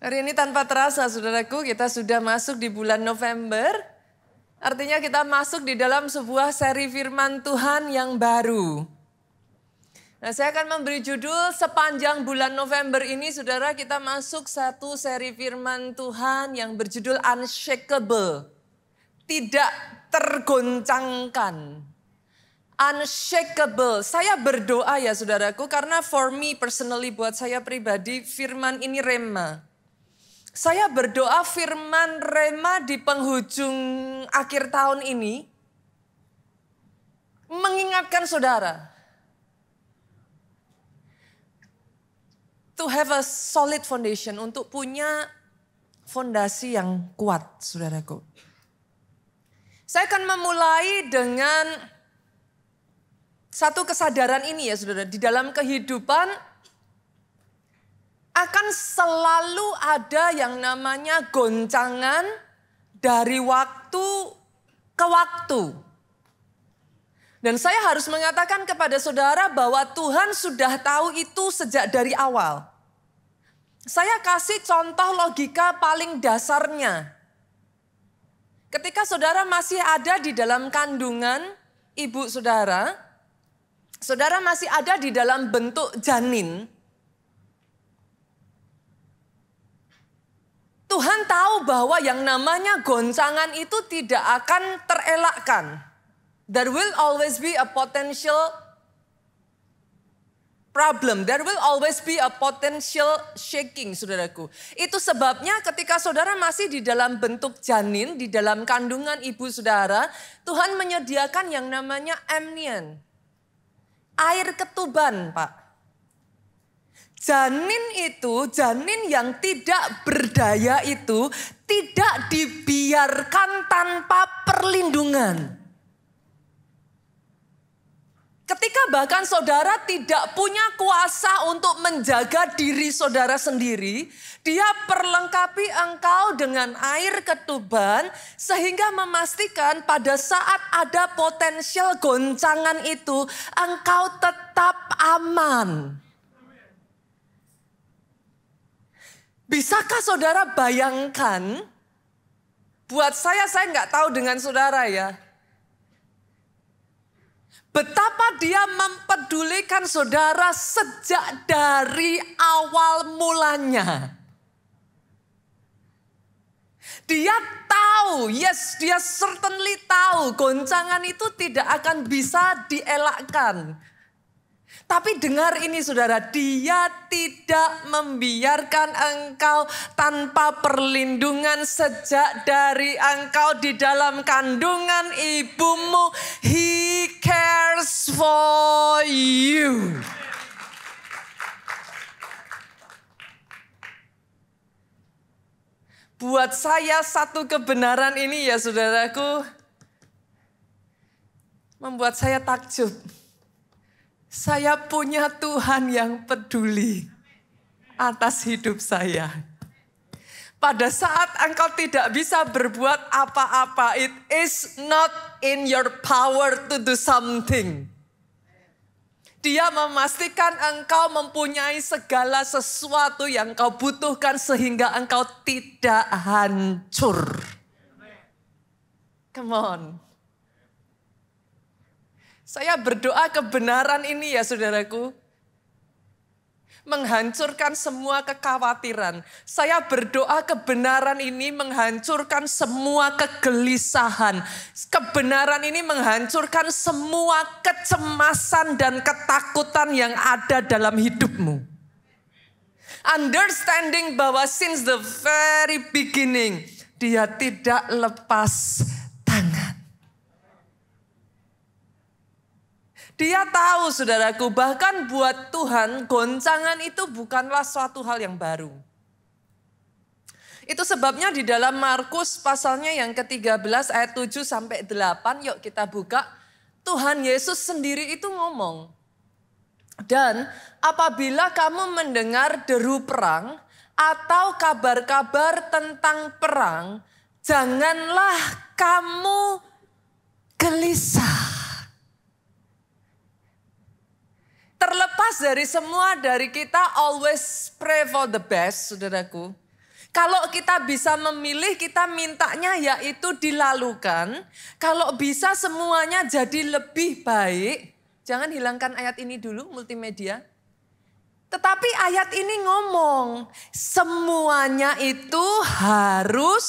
Hari ini tanpa terasa saudaraku kita sudah masuk di bulan November. Artinya kita masuk di dalam sebuah seri firman Tuhan yang baru. Nah saya akan memberi judul sepanjang bulan November ini saudara kita masuk satu seri firman Tuhan yang berjudul Unshakable. Tidak tergoncangkan. Unshakable. Saya berdoa ya saudaraku karena for me personally buat saya pribadi firman ini rema. Saya berdoa firman rema di penghujung akhir tahun ini mengingatkan saudara to have a solid foundation untuk punya fondasi yang kuat, saudaraku. Saya akan memulai dengan satu kesadaran ini ya, saudara. Di dalam kehidupan akan selalu ada yang namanya goncangan dari waktu ke waktu. Dan saya harus mengatakan kepada saudara bahwa Tuhan sudah tahu itu sejak dari awal. Saya kasih contoh logika paling dasarnya. Ketika saudara masih ada di dalam kandungan ibu saudara, saudara masih ada di dalam bentuk janin, Tuhan tahu bahwa yang namanya goncangan itu tidak akan terelakkan. There will always be a potential problem. There will always be a potential shaking, saudaraku. Itu sebabnya ketika saudara masih di dalam bentuk janin, di dalam kandungan ibu saudara, Tuhan menyediakan yang namanya amnion. Air ketuban, Pak. Janin itu, janin yang tidak berdaya itu tidak dibiarkan tanpa perlindungan. Ketika bahkan saudara tidak punya kuasa untuk menjaga diri saudara sendiri, dia perlengkapi engkau dengan air ketuban sehingga memastikan pada saat ada potensial goncangan itu engkau tetap aman. Bisakah saudara bayangkan? Buat saya, saya nggak tahu dengan saudara ya. Betapa dia mempedulikan saudara sejak dari awal mulanya. Dia tahu, yes dia certainly tahu goncangan itu tidak akan bisa dielakkan. Tapi dengar ini saudara, dia tidak membiarkan engkau tanpa perlindungan sejak dari engkau di dalam kandungan ibumu. He cares for you. Buat saya satu kebenaran ini ya saudaraku, membuat saya takjub saya punya Tuhan yang peduli atas hidup saya. Pada saat engkau tidak bisa berbuat apa-apa, it is not in your power to do something. Dia memastikan engkau mempunyai segala sesuatu yang kau butuhkan sehingga engkau tidak hancur. Come on. Saya berdoa kebenaran ini ya saudaraku. Menghancurkan semua kekhawatiran. Saya berdoa kebenaran ini menghancurkan semua kegelisahan. Kebenaran ini menghancurkan semua kecemasan dan ketakutan yang ada dalam hidupmu. Understanding bahwa since the very beginning, dia tidak lepas Dia tahu saudaraku, bahkan buat Tuhan goncangan itu bukanlah suatu hal yang baru. Itu sebabnya di dalam Markus pasalnya yang ke-13 ayat 7 sampai 8, yuk kita buka. Tuhan Yesus sendiri itu ngomong. Dan apabila kamu mendengar deru perang atau kabar-kabar tentang perang, janganlah kamu gelisah. Terlepas dari semua dari kita always pray for the best, saudaraku. Kalau kita bisa memilih, kita mintanya yaitu dilalukan. Kalau bisa semuanya jadi lebih baik. Jangan hilangkan ayat ini dulu, multimedia. Tetapi ayat ini ngomong, semuanya itu harus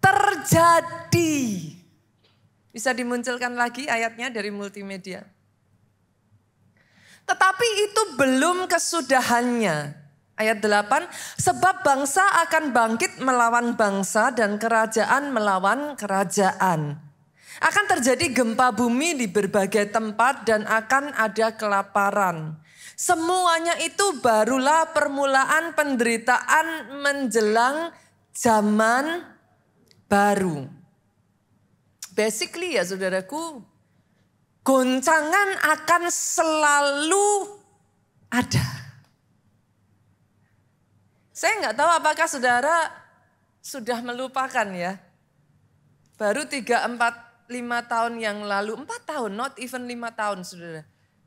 terjadi. Bisa dimunculkan lagi ayatnya dari multimedia. Tetapi itu belum kesudahannya. Ayat 8, sebab bangsa akan bangkit melawan bangsa dan kerajaan melawan kerajaan. Akan terjadi gempa bumi di berbagai tempat dan akan ada kelaparan. Semuanya itu barulah permulaan penderitaan menjelang zaman baru. Basically ya saudaraku, goncangan akan selalu ada. Saya nggak tahu apakah saudara sudah melupakan ya. Baru 3, 4, 5 tahun yang lalu, 4 tahun, not even 5 tahun saudara.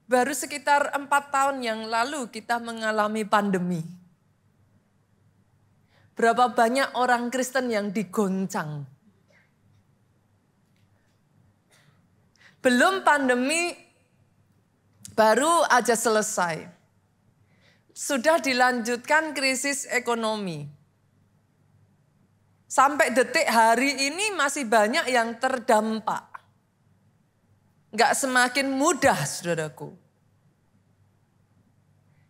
Baru sekitar 4 tahun yang lalu kita mengalami pandemi. Berapa banyak orang Kristen yang digoncang. Belum pandemi, baru aja selesai sudah dilanjutkan krisis ekonomi. Sampai detik hari ini masih banyak yang terdampak. Enggak semakin mudah saudaraku.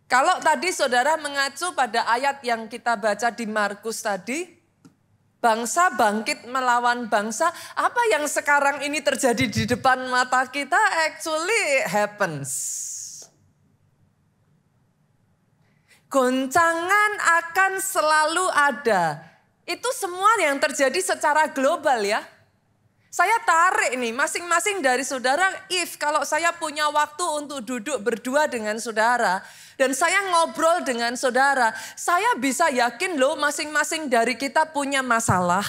Kalau tadi saudara mengacu pada ayat yang kita baca di Markus tadi, bangsa bangkit melawan bangsa, apa yang sekarang ini terjadi di depan mata kita actually happens. goncangan akan selalu ada. Itu semua yang terjadi secara global ya. Saya tarik nih masing-masing dari saudara if kalau saya punya waktu untuk duduk berdua dengan saudara dan saya ngobrol dengan saudara, saya bisa yakin loh masing-masing dari kita punya masalah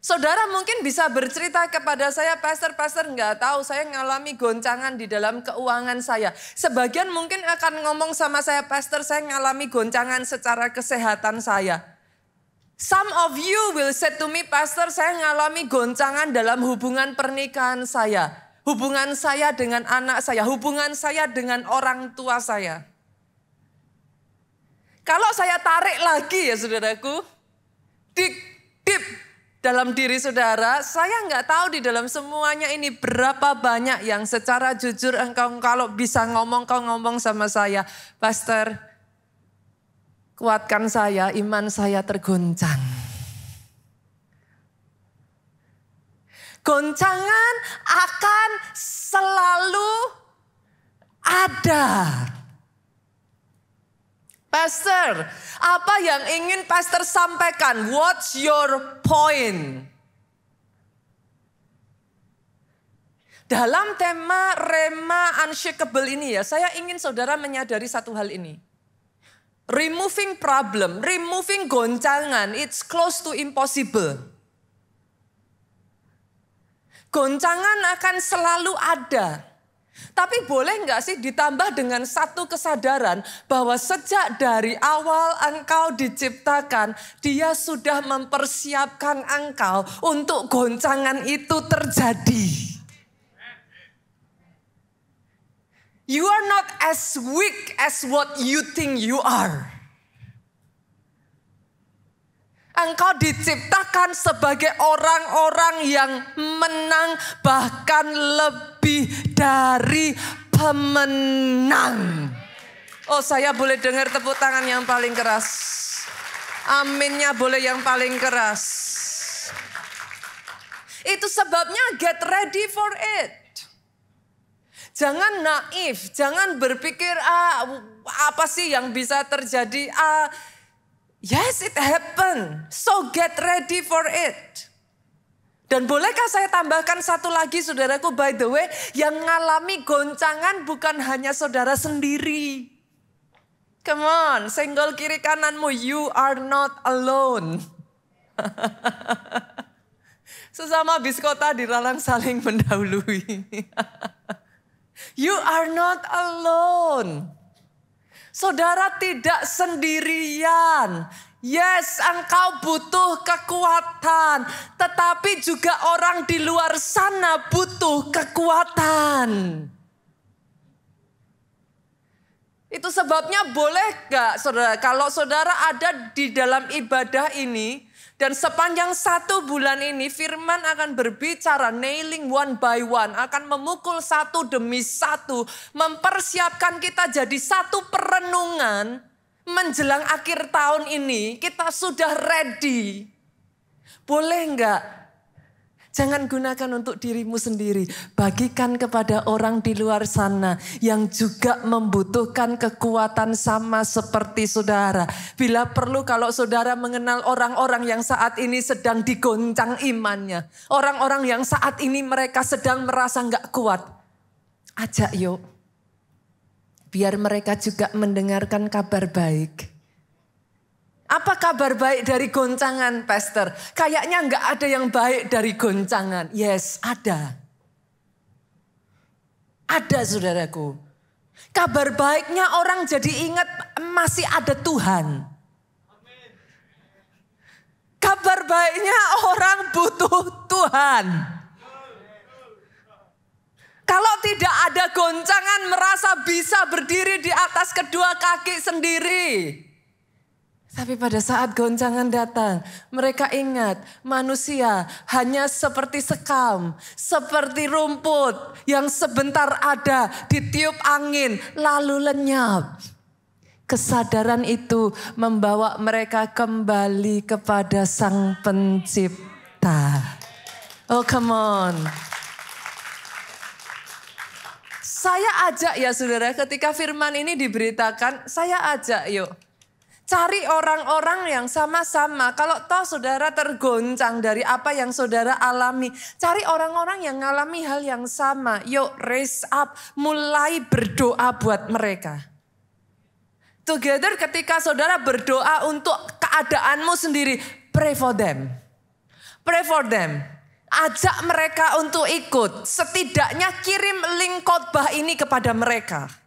Saudara mungkin bisa bercerita kepada saya, pastor, pastor nggak tahu saya ngalami goncangan di dalam keuangan saya. Sebagian mungkin akan ngomong sama saya, pastor saya ngalami goncangan secara kesehatan saya. Some of you will say to me, pastor saya ngalami goncangan dalam hubungan pernikahan saya. Hubungan saya dengan anak saya, hubungan saya dengan orang tua saya. Kalau saya tarik lagi ya saudaraku, dik, dip, dalam diri saudara, saya nggak tahu di dalam semuanya ini berapa banyak yang secara jujur engkau kalau bisa ngomong, kau ngomong sama saya, Pastor, kuatkan saya, iman saya tergoncang. Goncangan akan selalu ada. Pastor, apa yang ingin pastor sampaikan? What's your point? Dalam tema rema unshakable ini ya, saya ingin saudara menyadari satu hal ini. Removing problem, removing goncangan, it's close to impossible. Goncangan akan selalu ada. Tapi boleh nggak sih ditambah dengan satu kesadaran bahwa sejak dari awal engkau diciptakan, dia sudah mempersiapkan engkau untuk goncangan itu terjadi. You are not as weak as what you think you are. Engkau diciptakan sebagai orang-orang yang menang, bahkan lebih dari pemenang. Oh, saya boleh dengar tepuk tangan yang paling keras. Aminnya boleh yang paling keras. Itu sebabnya get ready for it. Jangan naif, jangan berpikir ah apa sih yang bisa terjadi ah Yes, it happened. So get ready for it. Dan bolehkah saya tambahkan satu lagi saudaraku by the way. Yang mengalami goncangan bukan hanya saudara sendiri. Come on, senggol kiri kananmu. You are not alone. Sesama bis kota dilarang saling mendahului. you are not alone. Saudara tidak sendirian. Yes, engkau butuh kekuatan, tetapi juga orang di luar sana butuh kekuatan. Itu sebabnya boleh gak saudara, kalau saudara ada di dalam ibadah ini, dan sepanjang satu bulan ini firman akan berbicara nailing one by one. Akan memukul satu demi satu. Mempersiapkan kita jadi satu perenungan. Menjelang akhir tahun ini kita sudah ready. Boleh enggak Jangan gunakan untuk dirimu sendiri. Bagikan kepada orang di luar sana yang juga membutuhkan kekuatan sama seperti saudara. Bila perlu kalau saudara mengenal orang-orang yang saat ini sedang digoncang imannya. Orang-orang yang saat ini mereka sedang merasa nggak kuat. Ajak yuk. Biar mereka juga mendengarkan kabar baik. Apa kabar baik dari goncangan, Pastor? Kayaknya nggak ada yang baik dari goncangan. Yes, ada. Ada, saudaraku. Kabar baiknya orang jadi ingat masih ada Tuhan. Kabar baiknya orang butuh Tuhan. Kalau tidak ada goncangan merasa bisa berdiri di atas kedua kaki sendiri. Tapi pada saat goncangan datang, mereka ingat manusia hanya seperti sekam, seperti rumput yang sebentar ada ditiup angin lalu lenyap. Kesadaran itu membawa mereka kembali kepada Sang Pencipta. Oh, come on. Saya ajak ya saudara, ketika firman ini diberitakan, saya ajak yuk Cari orang-orang yang sama-sama. Kalau toh saudara tergoncang dari apa yang saudara alami. Cari orang-orang yang mengalami hal yang sama. Yuk raise up. Mulai berdoa buat mereka. Together ketika saudara berdoa untuk keadaanmu sendiri. Pray for them. Pray for them. Ajak mereka untuk ikut. Setidaknya kirim link khotbah ini kepada mereka.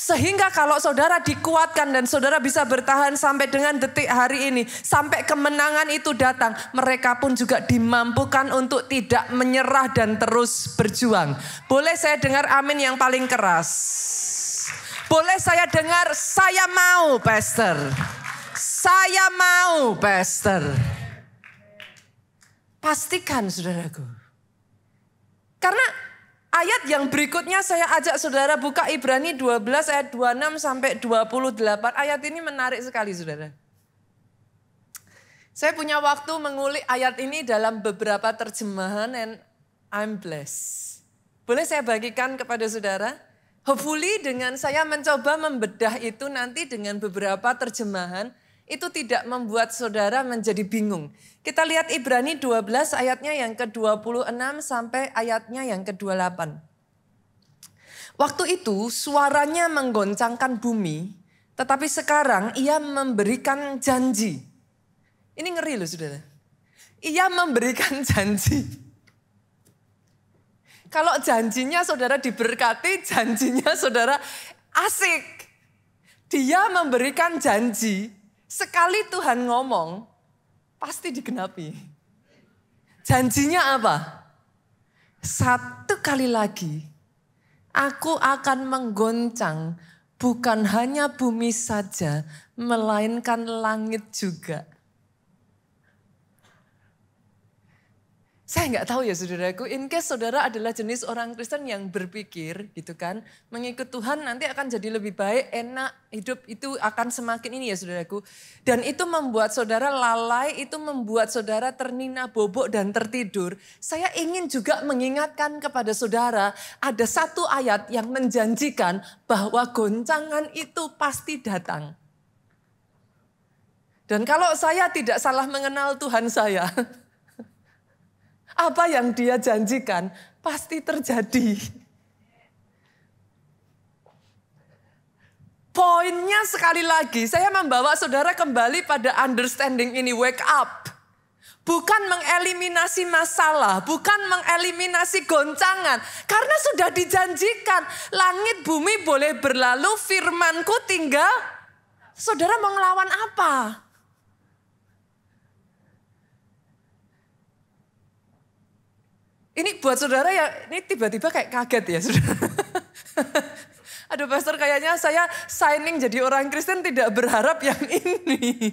Sehingga kalau saudara dikuatkan dan saudara bisa bertahan sampai dengan detik hari ini. Sampai kemenangan itu datang. Mereka pun juga dimampukan untuk tidak menyerah dan terus berjuang. Boleh saya dengar amin yang paling keras? Boleh saya dengar saya mau pastor. Saya mau pastor. Pastikan saudaraku. Karena Ayat yang berikutnya saya ajak saudara buka Ibrani 12 ayat 26 sampai 28. Ayat ini menarik sekali saudara. Saya punya waktu mengulik ayat ini dalam beberapa terjemahan and I'm blessed. Boleh saya bagikan kepada saudara? Hopefully dengan saya mencoba membedah itu nanti dengan beberapa terjemahan itu tidak membuat saudara menjadi bingung. Kita lihat Ibrani 12 ayatnya yang ke-26 sampai ayatnya yang ke-28. Waktu itu suaranya menggoncangkan bumi, tetapi sekarang ia memberikan janji. Ini ngeri loh saudara. Ia memberikan janji. Kalau janjinya saudara diberkati, janjinya saudara asik. Dia memberikan janji, Sekali Tuhan ngomong, pasti digenapi. Janjinya apa? Satu kali lagi, aku akan menggoncang bukan hanya bumi saja, melainkan langit juga. Saya nggak tahu ya saudaraku, in case saudara adalah jenis orang Kristen yang berpikir gitu kan, mengikut Tuhan nanti akan jadi lebih baik, enak, hidup itu akan semakin ini ya saudaraku. Dan itu membuat saudara lalai, itu membuat saudara ternina bobok dan tertidur. Saya ingin juga mengingatkan kepada saudara, ada satu ayat yang menjanjikan bahwa goncangan itu pasti datang. Dan kalau saya tidak salah mengenal Tuhan saya, apa yang dia janjikan pasti terjadi. Poinnya sekali lagi, saya membawa saudara kembali pada understanding ini, wake up. bukan mengeliminasi masalah, bukan mengeliminasi goncangan. Karena sudah dijanjikan, langit bumi boleh berlalu, firmanku tinggal. Saudara mau ngelawan apa? Ini buat saudara ya, ini tiba-tiba kayak kaget ya saudara. Aduh pastor kayaknya saya signing jadi orang Kristen tidak berharap yang ini.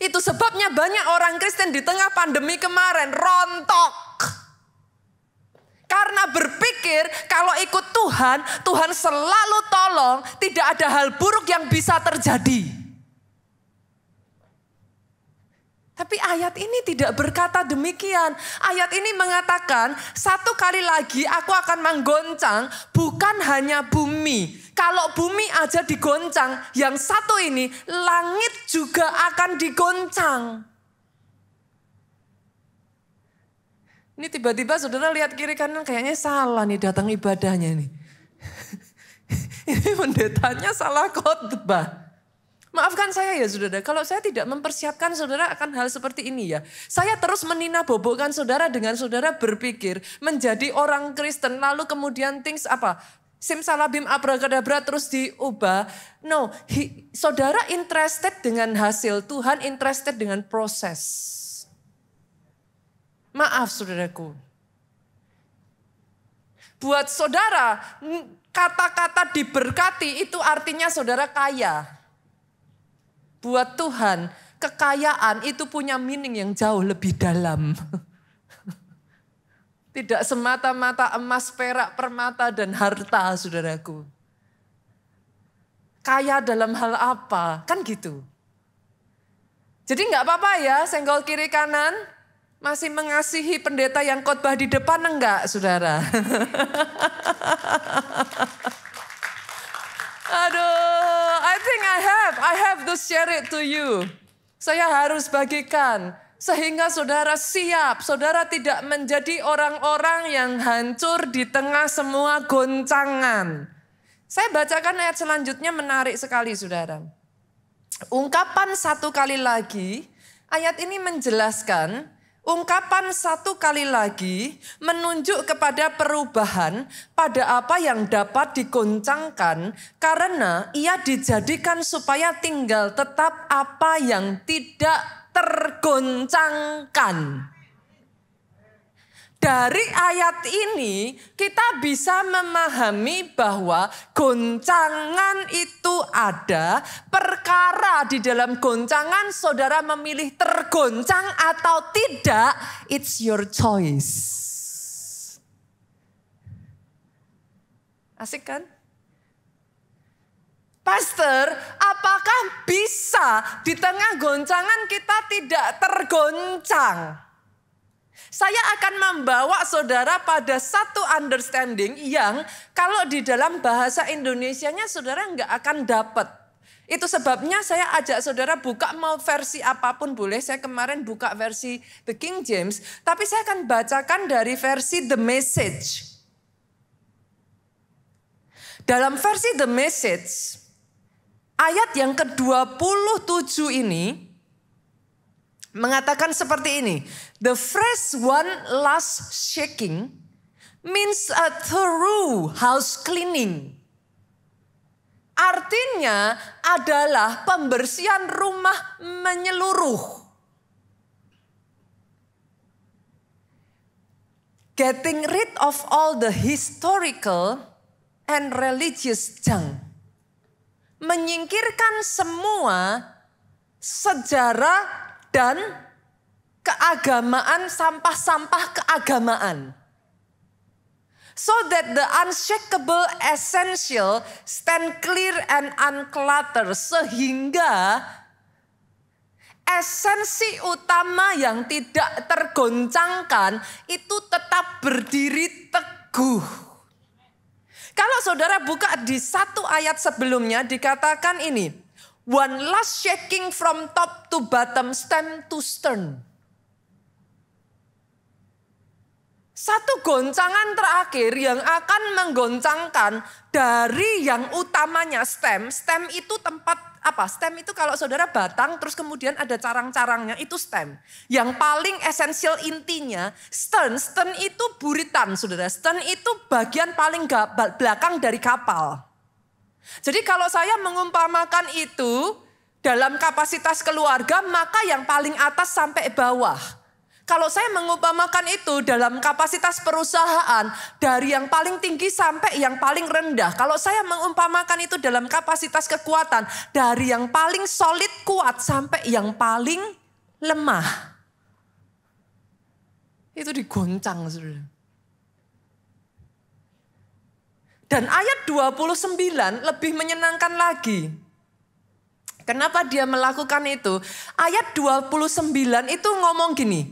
Itu sebabnya banyak orang Kristen di tengah pandemi kemarin rontok. Karena berpikir kalau ikut Tuhan, Tuhan selalu tolong, tidak ada hal buruk yang bisa terjadi. Tapi ayat ini tidak berkata demikian. Ayat ini mengatakan satu kali lagi aku akan menggoncang bukan hanya bumi. Kalau bumi aja digoncang, yang satu ini langit juga akan digoncang. Ini tiba-tiba saudara lihat kiri kanan kayaknya salah nih datang ibadahnya nih. ini pendetanya salah khotbah. Maafkan saya ya saudara, kalau saya tidak mempersiapkan saudara akan hal seperti ini ya. Saya terus menina bobokkan saudara dengan saudara berpikir menjadi orang Kristen lalu kemudian things apa? Simsalabim abrakadabra terus diubah. No, he, saudara interested dengan hasil, Tuhan interested dengan proses. Maaf saudaraku. Buat saudara, kata-kata diberkati itu artinya saudara kaya. Buat Tuhan, kekayaan itu punya meaning yang jauh lebih dalam. Tidak semata-mata emas, perak, permata, dan harta, saudaraku. Kaya dalam hal apa? Kan gitu. Jadi nggak apa-apa ya, senggol kiri kanan. Masih mengasihi pendeta yang khotbah di depan enggak, saudara? Aduh, I think I have, I have to share it to you. Saya harus bagikan sehingga saudara siap, saudara tidak menjadi orang-orang yang hancur di tengah semua goncangan. Saya bacakan ayat selanjutnya menarik sekali saudara. Ungkapan satu kali lagi, ayat ini menjelaskan Ungkapan satu kali lagi menunjuk kepada perubahan pada apa yang dapat digoncangkan karena ia dijadikan supaya tinggal tetap apa yang tidak tergoncangkan. Dari ayat ini kita bisa memahami bahwa goncangan itu ada, perkara di dalam goncangan saudara memilih tergoncang atau tidak, it's your choice. Asik kan? Pastor, apakah bisa di tengah goncangan kita tidak tergoncang? Saya akan membawa saudara pada satu understanding yang kalau di dalam bahasa Indonesianya saudara nggak akan dapat. Itu sebabnya saya ajak saudara buka mau versi apa pun boleh. Saya kemarin buka versi The King James. Tapi saya akan bacakan dari versi The Message. Dalam versi The Message, ayat yang ke-27 ini, mengatakan seperti ini. The phrase one last shaking means a thorough house cleaning. Artinya adalah pembersihan rumah menyeluruh. Getting rid of all the historical and religious junk. Menyingkirkan semua sejarah dan keagamaan, sampah-sampah keagamaan. So that the unshakable essential stand clear and uncluttered. Sehingga esensi utama yang tidak tergoncangkan itu tetap berdiri teguh. Kalau saudara buka di satu ayat sebelumnya dikatakan ini. One last shaking from top to bottom, stem to stern. Satu goncangan terakhir yang akan menggoncangkan dari yang utamanya stem. Stem itu tempat apa? Stem itu kalau saudara batang terus kemudian ada carang-carangnya itu stem. Yang paling esensial intinya stern, stern itu buritan saudara. Stern itu bagian paling belakang dari kapal. Jadi kalau saya mengumpamakan itu dalam kapasitas keluarga maka yang paling atas sampai bawah. Kalau saya mengumpamakan itu dalam kapasitas perusahaan dari yang paling tinggi sampai yang paling rendah. Kalau saya mengumpamakan itu dalam kapasitas kekuatan dari yang paling solid kuat sampai yang paling lemah. Itu digoncang saudara. Dan ayat 29 lebih menyenangkan lagi. Kenapa dia melakukan itu? Ayat 29 itu ngomong gini.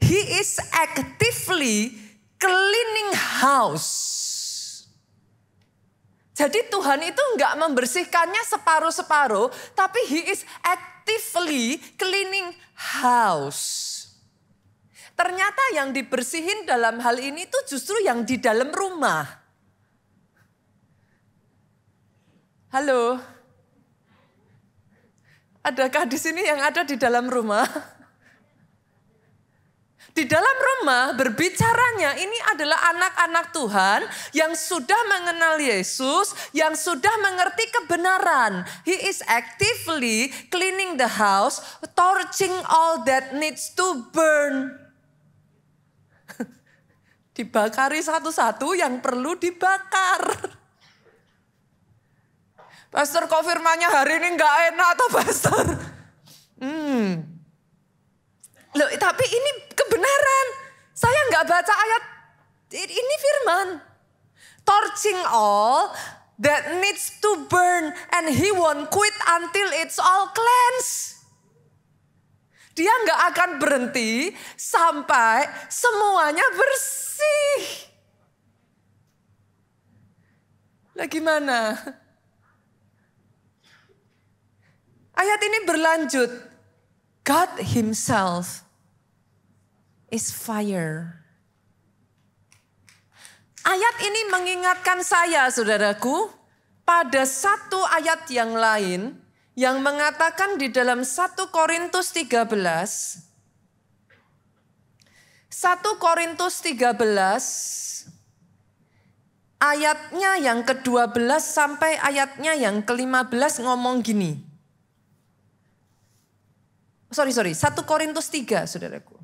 He is actively cleaning house. Jadi Tuhan itu enggak membersihkannya separuh-separuh, tapi he is actively cleaning house. Ternyata yang dibersihin dalam hal ini itu justru yang di dalam rumah. Halo. Adakah di sini yang ada di dalam rumah? Di dalam rumah berbicaranya ini adalah anak-anak Tuhan yang sudah mengenal Yesus, yang sudah mengerti kebenaran. He is actively cleaning the house, torching all that needs to burn. Dibakari satu-satu yang perlu dibakar. Pastor kok firmanya hari ini nggak enak atau pastor? Hmm, Loh, tapi ini kebenaran. Saya nggak baca ayat ini firman. Torching all that needs to burn and he won't quit until it's all cleansed. Dia nggak akan berhenti sampai semuanya bersih. Lah gimana? Ayat ini berlanjut. God himself is fire. Ayat ini mengingatkan saya saudaraku pada satu ayat yang lain yang mengatakan di dalam 1 Korintus 13 1 Korintus 13 ayatnya yang ke-12 sampai ayatnya yang ke-15 ngomong gini. Sorry, sorry. 1 Korintus 3, saudaraku.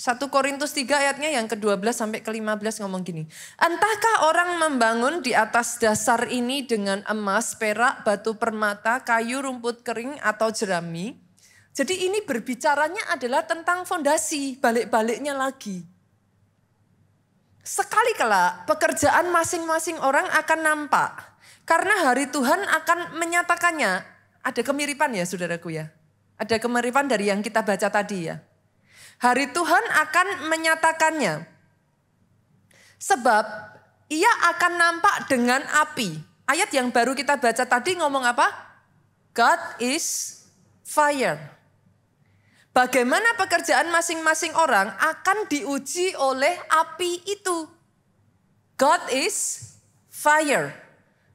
1 Korintus 3 ayatnya yang ke-12 sampai ke-15 ngomong gini. Entahkah orang membangun di atas dasar ini dengan emas, perak, batu permata, kayu, rumput kering, atau jerami. Jadi ini berbicaranya adalah tentang fondasi, balik-baliknya lagi. Sekali kelak pekerjaan masing-masing orang akan nampak. Karena hari Tuhan akan menyatakannya. Ada kemiripan ya saudaraku ya. Ada kemiripan dari yang kita baca tadi ya. Hari Tuhan akan menyatakannya. Sebab ia akan nampak dengan api. Ayat yang baru kita baca tadi ngomong apa? God is fire. Bagaimana pekerjaan masing-masing orang akan diuji oleh api itu. God is fire.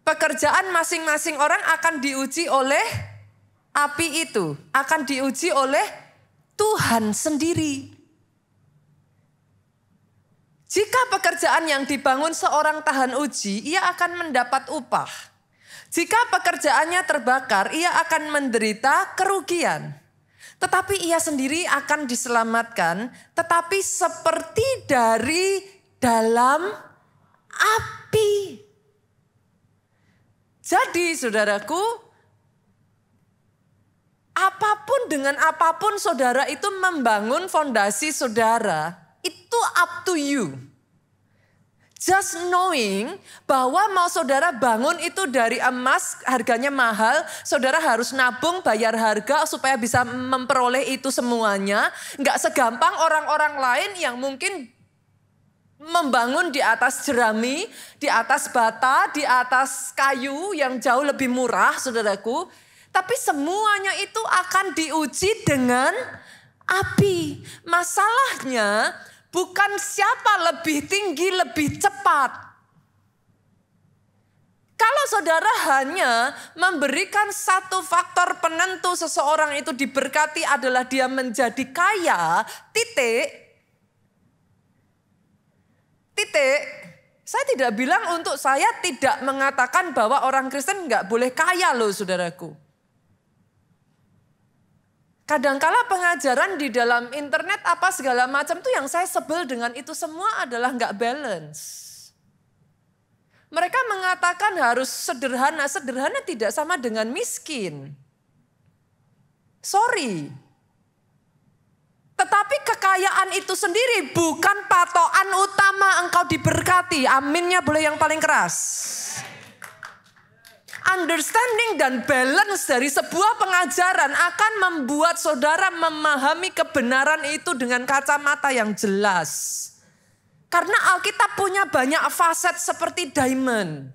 Pekerjaan masing-masing orang akan diuji oleh api itu akan diuji oleh Tuhan sendiri. Jika pekerjaan yang dibangun seorang tahan uji, ia akan mendapat upah. Jika pekerjaannya terbakar, ia akan menderita kerugian. Tetapi ia sendiri akan diselamatkan, tetapi seperti dari dalam api. Jadi saudaraku, apa pun dengan apa pun saudara itu membangun fondasi saudara, itu up to you. Just knowing bahwa mau saudara bangun itu dari emas harganya mahal, saudara harus nabung bayar harga supaya bisa memperoleh itu semuanya. Nggak segampang orang-orang lain yang mungkin membangun di atas jerami, di atas bata, di atas kayu yang jauh lebih murah saudaraku. Tapi semuanya itu akan diuji dengan api. Masalahnya bukan siapa lebih tinggi, lebih cepat. Kalau saudara hanya memberikan satu faktor penentu seseorang itu diberkati adalah dia menjadi kaya, titik. Titik. Saya tidak bilang untuk saya tidak mengatakan bahwa orang Kristen nggak boleh kaya loh saudaraku. Kadangkala pengajaran di dalam internet apa segala macam tuh yang saya sebel dengan itu semua adalah nggak balance. Mereka mengatakan harus sederhana. Sederhana tidak sama dengan miskin. Sorry. Tetapi kekayaan itu sendiri bukan patokan utama engkau diberkati. Aminnya boleh yang paling keras. Understanding dan balance dari sebuah pengajaran akan membuat saudara memahami kebenaran itu dengan kacamata yang jelas. Karena Alkitab punya banyak faset seperti diamond.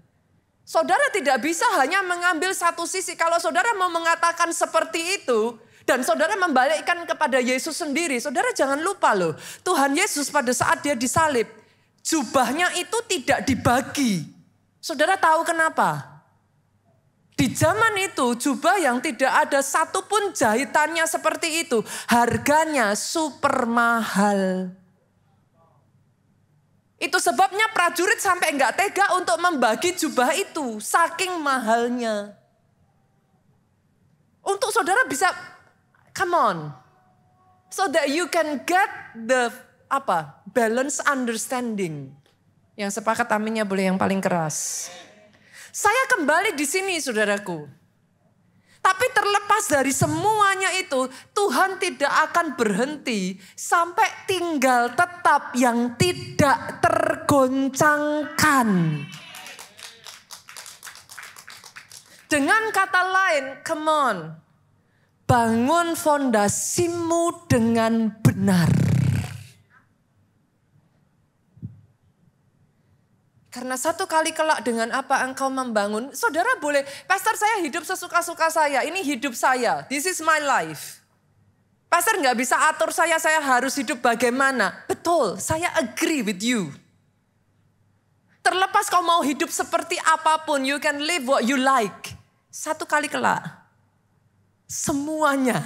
Saudara tidak bisa hanya mengambil satu sisi. Kalau saudara mau mengatakan seperti itu, dan saudara membalikkan kepada Yesus sendiri, saudara jangan lupa loh, Tuhan Yesus pada saat dia disalib, jubahnya itu tidak dibagi. Saudara tahu kenapa? Di zaman itu jubah yang tidak ada satupun jahitannya seperti itu, harganya super mahal. Itu sebabnya prajurit sampai enggak tega untuk membagi jubah itu. Saking mahalnya. Untuk saudara bisa, come on. So that you can get the apa balance understanding. Yang sepakat aminnya boleh yang paling keras. Saya kembali di sini saudaraku. Tapi terlepas dari semuanya itu, Tuhan tidak akan berhenti sampai tinggal tetap yang tidak tergoncangkan. Dengan kata lain, come on, bangun fondasimu dengan benar. Karena satu kali kelak dengan apa engkau membangun, saudara boleh, pastor saya hidup sesuka-suka saya, ini hidup saya, this is my life. Pastor nggak bisa atur saya, saya harus hidup bagaimana. Betul, saya agree with you. Terlepas kau mau hidup seperti apa pun, you can live what you like. Satu kali kelak, semuanya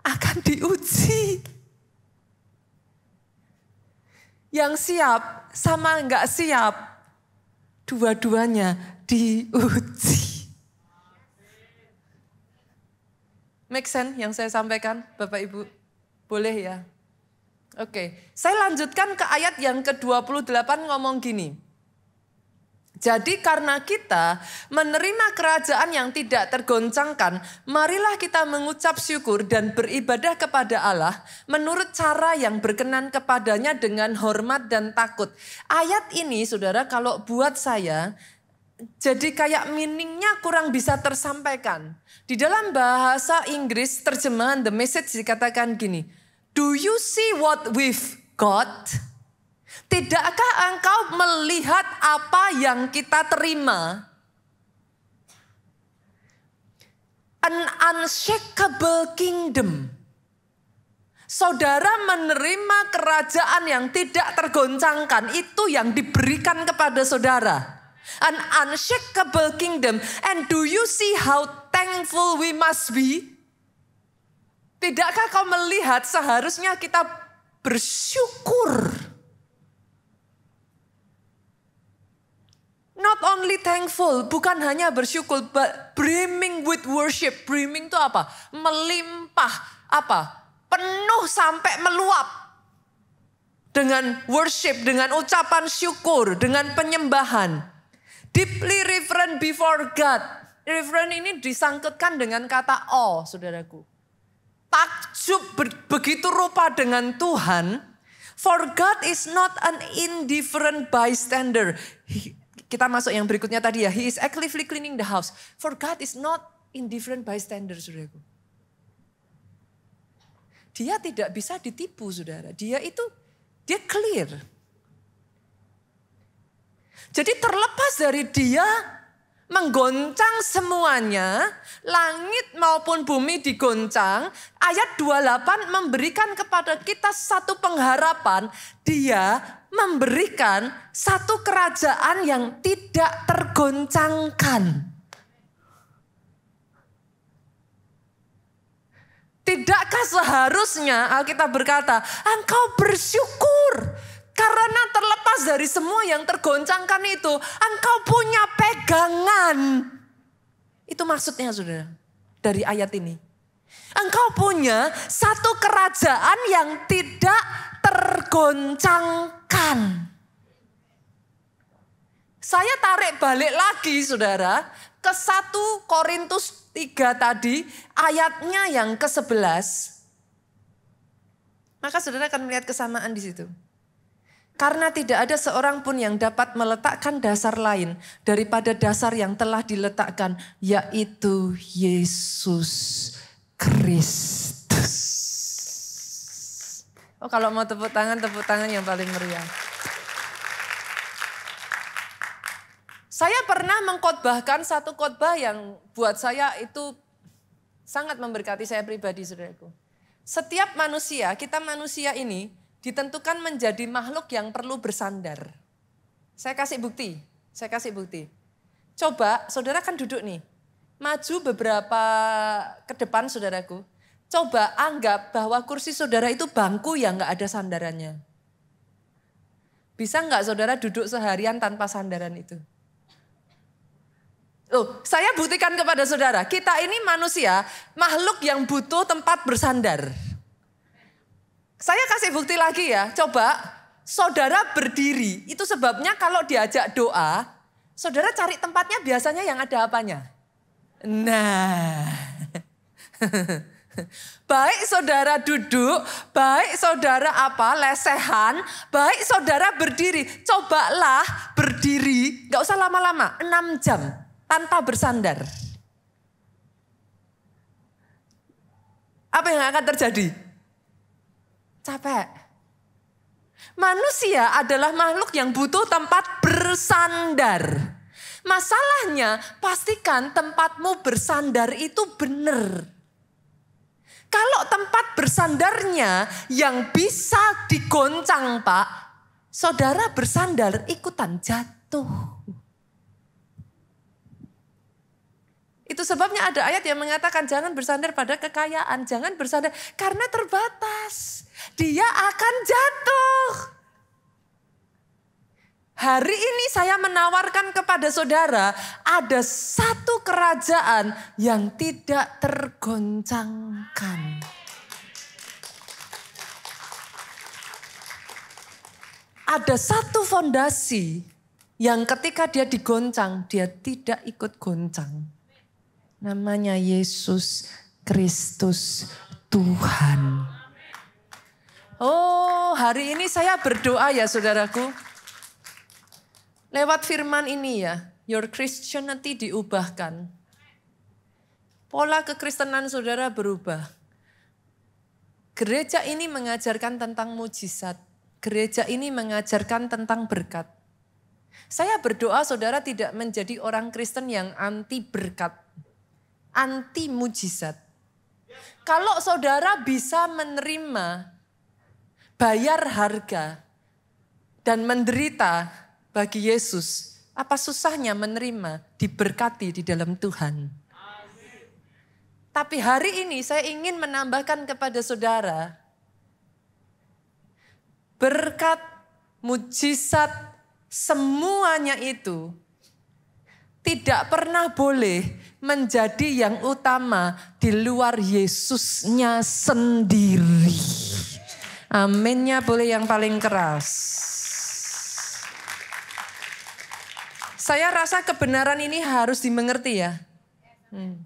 akan diuji. Yang siap sama nggak siap, dua-duanya diuji. Make sense yang saya sampaikan Bapak Ibu? Boleh ya? Oke, saya lanjutkan ke ayat yang ke-28 ngomong gini. Jadi karena kita menerima kerajaan yang tidak tergoncangkan, marilah kita mengucap syukur dan beribadah kepada Allah menurut cara yang berkenan kepadanya dengan hormat dan takut. Ayat ini saudara kalau buat saya jadi kayak meaningnya kurang bisa tersampaikan. Di dalam bahasa Inggris terjemahan The Message dikatakan gini, Do you see what we've got? Tidakkah engkau melihat apa yang kita terima? An unshakable kingdom. Saudara menerima kerajaan yang tidak tergoncangkan, itu yang diberikan kepada saudara. An unshakable kingdom. And do you see how thankful we must be? Tidakkah kau melihat seharusnya kita bersyukur Thankful, bukan hanya bersyukur, but brimming with worship. Brimming itu apa? Melimpah, apa? Penuh sampai meluap. Dengan worship, dengan ucapan syukur, dengan penyembahan. Deeply reverent before God. Reverent ini disangkutkan dengan kata oh, saudaraku. Takjub begitu rupa dengan Tuhan. For God is not an indifferent bystander. Kita masuk yang berikutnya tadi ya. He is actively cleaning the house. For God is not indifferent bystander, saudaraku. Dia tidak bisa ditipu, saudara. Dia itu, dia clear. Jadi terlepas dari dia menggoncang semuanya, langit maupun bumi digoncang. Ayat 28 memberikan kepada kita satu pengharapan, dia memberikan satu kerajaan yang tidak tergoncangkan. Tidakkah seharusnya Alkitab berkata, engkau bersyukur karena terlepas dari semua yang tergoncangkan itu, engkau punya pegangan. Itu maksudnya saudara, dari ayat ini. Engkau punya satu kerajaan yang tidak tergoncangkan. Saya tarik balik lagi saudara ke 1 Korintus 3 tadi ayatnya yang ke-11. Maka saudara akan melihat kesamaan di situ. Karena tidak ada seorang pun yang dapat meletakkan dasar lain daripada dasar yang telah diletakkan, yaitu Yesus Kristus. Oh kalau mau tepuk tangan, tepuk tangan yang paling meriah. Saya pernah mengkhotbahkan satu khotbah yang buat saya itu sangat memberkati saya pribadi, saudaraku. Setiap manusia, kita manusia ini ditentukan menjadi makhluk yang perlu bersandar. Saya kasih bukti, saya kasih bukti. Coba, saudara kan duduk nih, maju beberapa ke depan saudaraku. Coba anggap bahwa kursi saudara itu bangku yang nggak ada sandarannya. Bisa nggak saudara duduk seharian tanpa sandaran itu? Loh, saya buktikan kepada saudara, kita ini manusia, makhluk yang butuh tempat bersandar. Saya kasih bukti lagi ya, coba saudara berdiri, itu sebabnya kalau diajak doa, saudara cari tempatnya biasanya yang ada apanya? Nah, baik saudara duduk, baik saudara apa, lesehan, baik saudara berdiri, cobalah berdiri, gak usah lama-lama, 6 jam tanpa bersandar. Apa yang akan terjadi? Capek. Manusia adalah makhluk yang butuh tempat bersandar. Masalahnya, pastikan tempatmu bersandar itu benar. Kalau tempat bersandarnya yang bisa digoncang, Pak, saudara bersandar ikutan jatuh. Itu sebabnya ada ayat yang mengatakan jangan bersandar pada kekayaan, jangan bersandar karena terbatas. Dia akan jatuh. Hari ini saya menawarkan kepada saudara ada satu kerajaan yang tidak tergoncangkan. Ada satu fondasi yang ketika dia digoncang, dia tidak ikut goncang. Namanya Yesus Kristus Tuhan. Oh, hari ini saya berdoa ya saudaraku. Lewat firman ini ya, your Christianity diubahkan. Pola kekristenan saudara berubah. Gereja ini mengajarkan tentang mujizat. Gereja ini mengajarkan tentang berkat. Saya berdoa saudara tidak menjadi orang Kristen yang anti berkat anti mujizat. Kalau saudara bisa menerima bayar harga dan menderita bagi Yesus, apa susahnya menerima diberkati di dalam Tuhan? Tapi hari ini saya ingin menambahkan kepada saudara berkat mujizat semuanya itu tidak pernah boleh menjadi yang utama di luar Yesusnya sendiri. Aminnya boleh yang paling keras. Saya rasa kebenaran ini harus dimengerti ya. Hmm.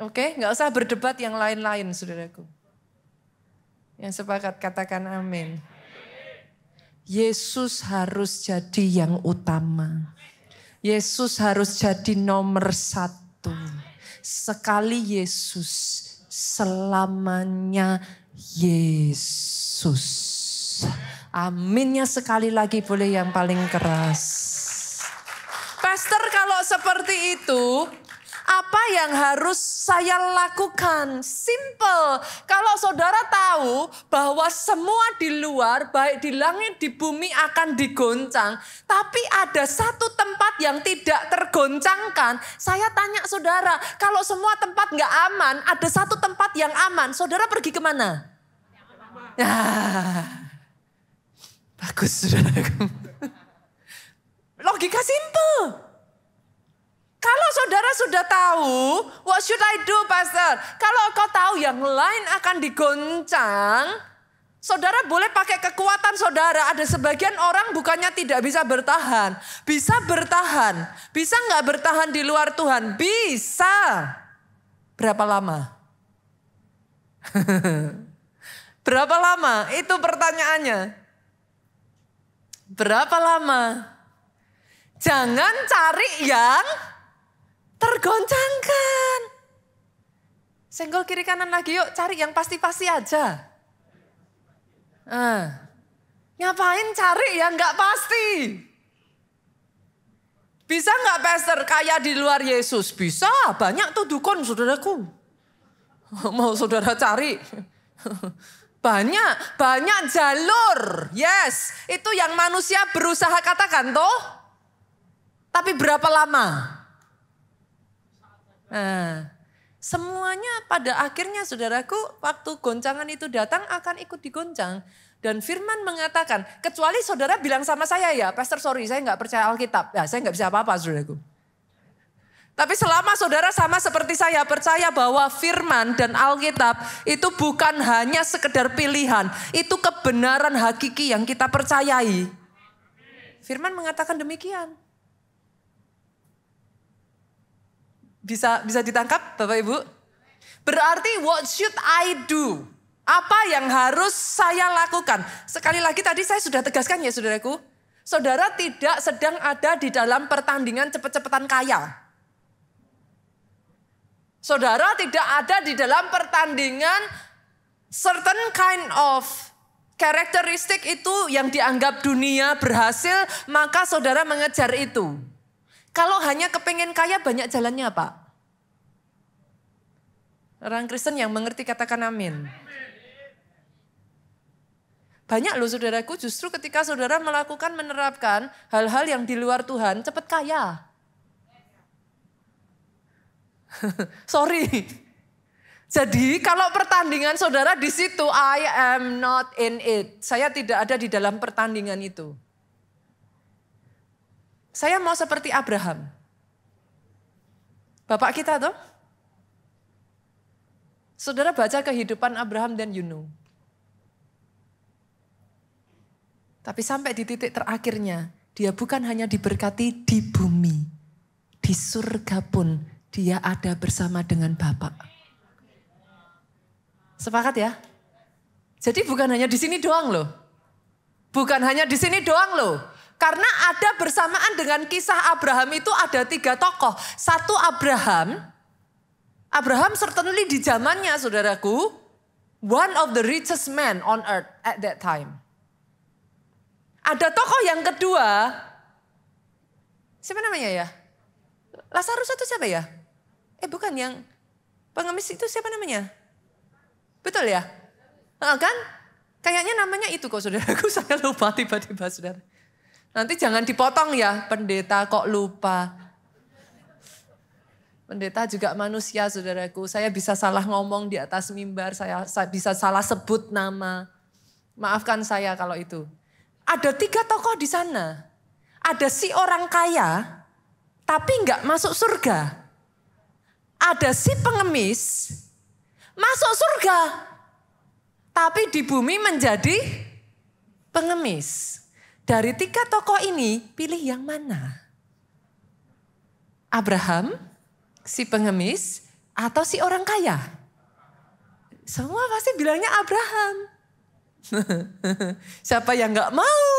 Oke, nggak usah berdebat yang lain-lain, saudaraku. Yang sepakat katakan amin. Yesus harus jadi yang utama. Yesus harus jadi nomor satu. Sekali Yesus, selamanya Yesus. Aminnya sekali lagi boleh yang paling keras. seperti itu, apa yang harus saya lakukan? Simple. Kalau saudara tahu bahwa semua di luar, baik di langit, di bumi akan digoncang. Tapi ada satu tempat yang tidak tergoncangkan. Saya tanya saudara, kalau semua tempat nggak aman, ada satu tempat yang aman. Saudara pergi ke mana? Ya, bagus saudara. Logika simple. Kalau saudara sudah tahu, what should I do pastor? Kalau kau tahu yang lain akan digoncang, saudara boleh pakai kekuatan saudara. Ada sebagian orang bukannya tidak bisa bertahan. Bisa bertahan. Bisa nggak bertahan di luar Tuhan? Bisa. Berapa lama? Berapa lama? Itu pertanyaannya. Berapa lama? Jangan cari yang tergoncangkan. Senggol kiri kanan lagi yuk cari yang pasti-pasti aja. Ah. Ngapain cari yang nggak pasti? Bisa nggak pastor kaya di luar Yesus? Bisa, banyak tuh dukun saudaraku. Mau saudara cari. Banyak, banyak jalur. Yes, itu yang manusia berusaha katakan toh. Tapi berapa lama? Nah, semuanya pada akhirnya saudaraku waktu goncangan itu datang akan ikut digoncang. Dan firman mengatakan, kecuali saudara bilang sama saya ya, Pastor sorry saya nggak percaya Alkitab. Ya saya nggak bisa apa-apa saudaraku. Tapi selama saudara sama seperti saya percaya bahwa firman dan Alkitab itu bukan hanya sekedar pilihan. Itu kebenaran hakiki yang kita percayai. Firman mengatakan demikian. Bisa bisa ditangkap Bapak Ibu? Berarti what should I do? Apa yang harus saya lakukan? Sekali lagi tadi saya sudah tegaskan ya saudaraku. Saudara tidak sedang ada di dalam pertandingan cepet-cepetan kaya. Saudara tidak ada di dalam pertandingan certain kind of karakteristik itu yang dianggap dunia berhasil, maka saudara mengejar itu. Kalau hanya kepengen kaya banyak jalannya Pak. Orang Kristen yang mengerti katakan amin. Banyak loh saudaraku justru ketika saudara melakukan menerapkan hal-hal yang di luar Tuhan cepat kaya. Sorry. Jadi kalau pertandingan saudara di situ I am not in it. Saya tidak ada di dalam pertandingan itu. Saya mau seperti Abraham. Bapak kita tuh. Saudara baca kehidupan Abraham dan Yunu. Tapi sampai di titik terakhirnya, dia bukan hanya diberkati di bumi. Di surga pun dia ada bersama dengan Bapak. Sepakat ya? Jadi bukan hanya di sini doang loh. Bukan hanya di sini doang loh. Karena ada bersamaan dengan kisah Abraham itu ada tiga tokoh. Satu Abraham, Abraham certainly di zamannya saudaraku, one of the richest man on earth at that time. Ada tokoh yang kedua, siapa namanya ya? Lazarus itu siapa ya? Eh bukan yang pengemis itu siapa namanya? Betul ya? Kan? Kayaknya namanya itu kok saudaraku, saya lupa tiba-tiba saudara. Nanti jangan dipotong ya, pendeta kok lupa. Pendeta juga manusia saudaraku. Saya bisa salah ngomong di atas mimbar, saya, bisa salah sebut nama. Maafkan saya kalau itu. Ada tiga tokoh di sana. Ada si orang kaya, tapi nggak masuk surga. Ada si pengemis, masuk surga. Tapi di bumi menjadi pengemis. Dari tiga tokoh ini, pilih yang mana? Abraham, si pengemis, atau si orang kaya? Semua pasti bilangnya Abraham. Siapa yang nggak mau?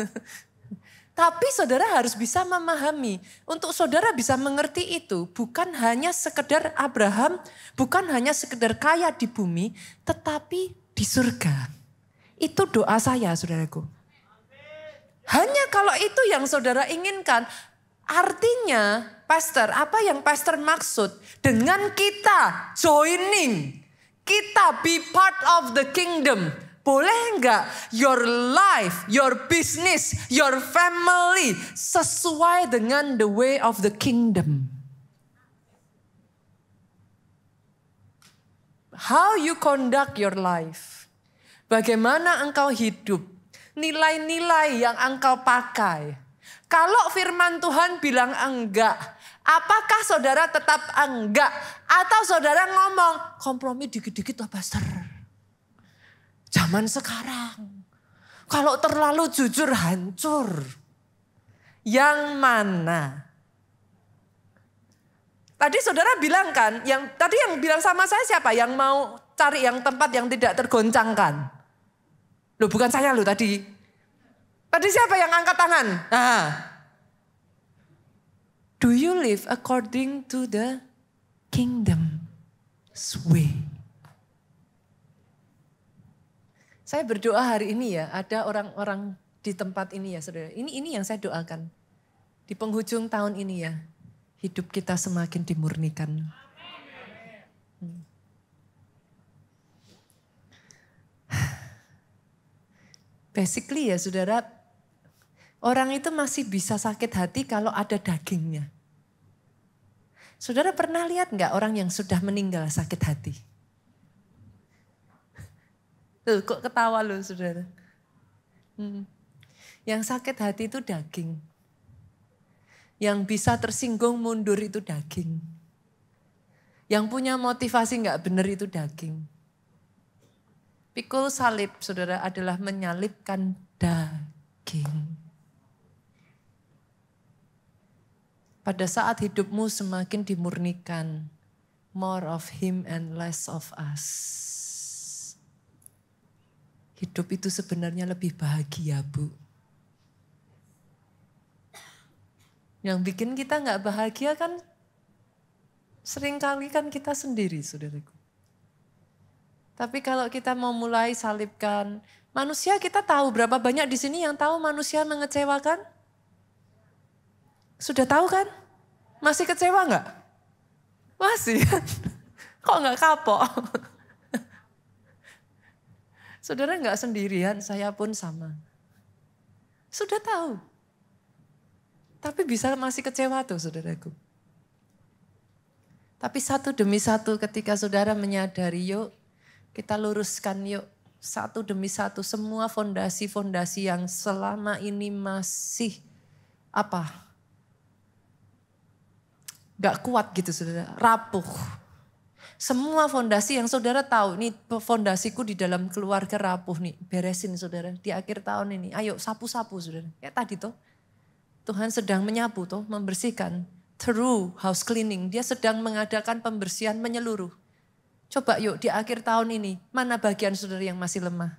Tapi saudara harus bisa memahami. Untuk saudara bisa mengerti itu bukan hanya sekedar Abraham, bukan hanya sekedar kaya di bumi, tetapi di surga. Itu doa saya saudaraku. Hanya kalau itu yang saudara inginkan, Artinya, pastor, apa yang pastor maksud dengan kita joining, kita be part of the kingdom. Boleh enggak your life, your business, your family sesuai dengan the way of the kingdom? How you conduct your life. Bagaimana engkau hidup. Nilai-nilai yang engkau pakai kalau firman Tuhan bilang enggak, apakah saudara tetap enggak? Atau saudara ngomong, kompromi dikit-dikit lah pastor. Zaman sekarang, kalau terlalu jujur hancur. Yang mana? Tadi saudara bilang kan, yang tadi yang bilang sama saya siapa? Yang mau cari yang tempat yang tidak tergoncangkan. Loh bukan saya loh tadi. Tadi siapa yang angkat tangan? Nah. Do you live according to the kingdom's way? Saya berdoa hari ini ya, ada orang-orang di tempat ini ya saudara. Ini ini yang saya doakan. Di penghujung tahun ini ya, hidup kita semakin dimurnikan. Basically ya saudara, Orang itu masih bisa sakit hati kalau ada dagingnya. Saudara pernah lihat nggak orang yang sudah meninggal sakit hati? Tuh, kok ketawa loh saudara? Hmm. Yang sakit hati itu daging. Yang bisa tersinggung mundur itu daging. Yang punya motivasi nggak benar itu daging. Pikul salib saudara adalah menyalibkan daging. pada saat hidupmu semakin dimurnikan, more of him and less of us. Hidup itu sebenarnya lebih bahagia, Bu. Yang bikin kita nggak bahagia kan sering kali kan kita sendiri, saudaraku. Tapi kalau kita mau mulai salibkan, manusia kita tahu berapa banyak di sini yang tahu manusia mengecewakan? Sudah tahu kan? Masih kecewa nggak? Masih. Kok nggak kapok? Saudara nggak sendirian, saya pun sama. Sudah tahu. Tapi bisa masih kecewa tuh saudaraku. Tapi satu demi satu ketika saudara menyadari yuk kita luruskan yuk satu demi satu semua fondasi-fondasi yang selama ini masih apa gak kuat gitu saudara, rapuh. Semua fondasi yang saudara tahu, nih fondasiku di dalam keluarga rapuh nih, beresin saudara di akhir tahun ini. Ayo sapu-sapu saudara, kayak tadi tuh. Tuhan sedang menyapu tuh, membersihkan. Through house cleaning, dia sedang mengadakan pembersihan menyeluruh. Coba yuk di akhir tahun ini, mana bagian saudara yang masih lemah?